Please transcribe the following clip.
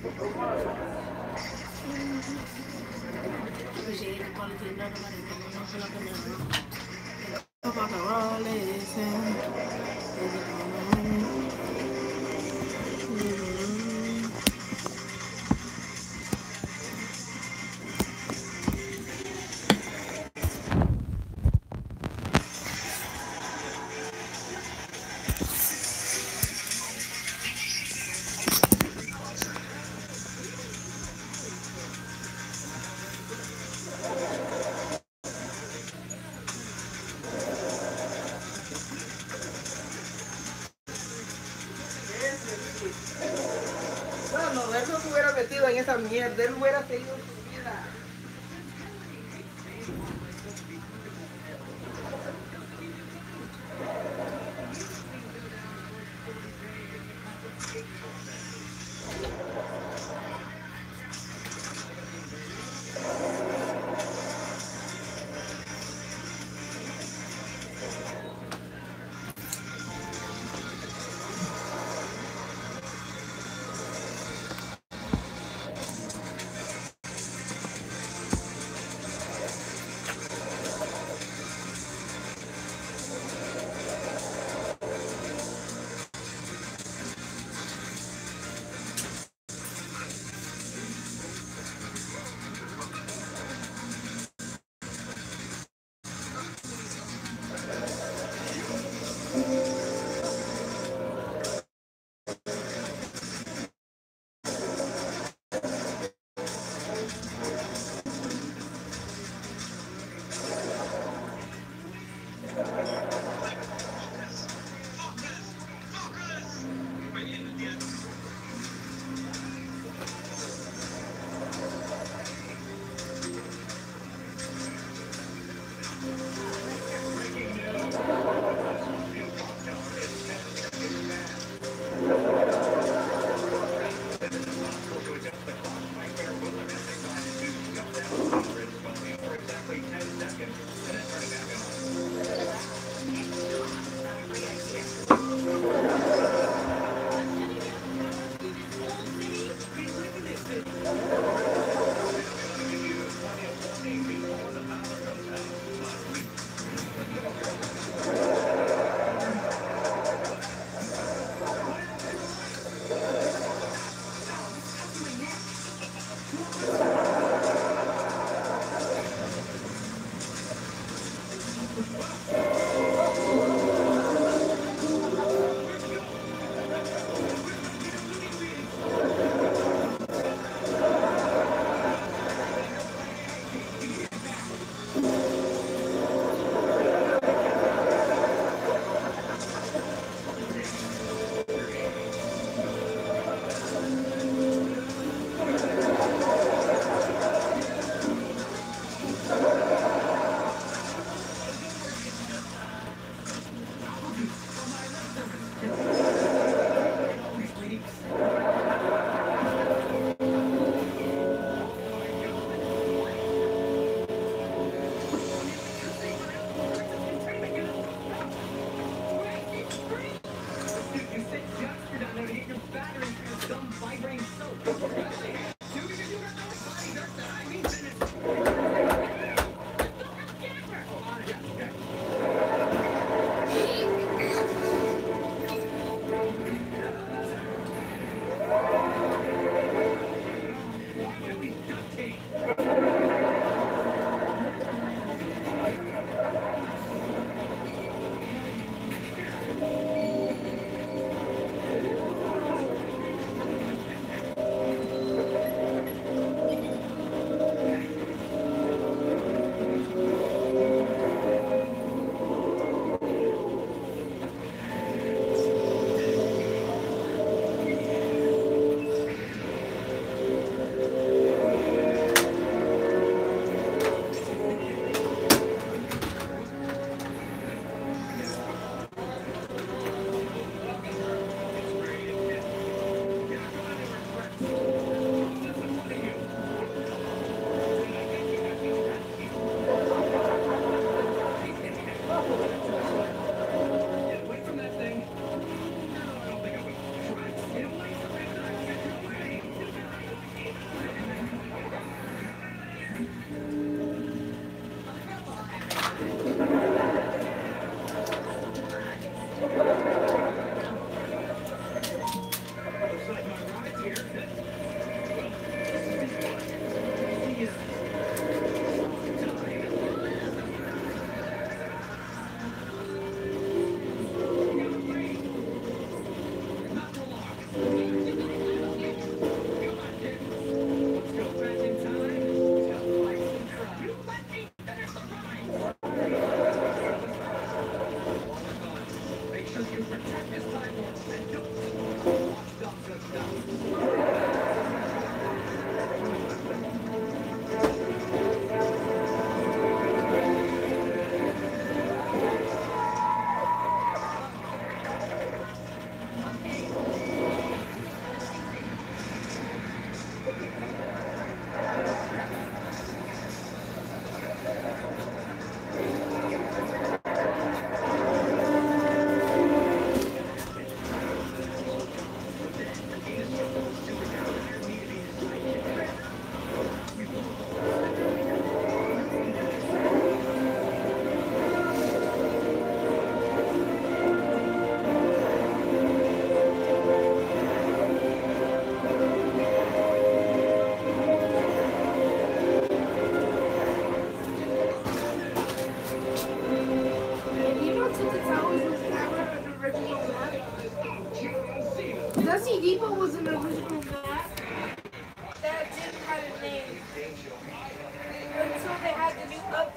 Because you ate a quality, not a money, but not a money. Metido en esa mierda, él hubiera seguido su vida. Dusty Depot was an original map that didn't have a name. Until they had the new update.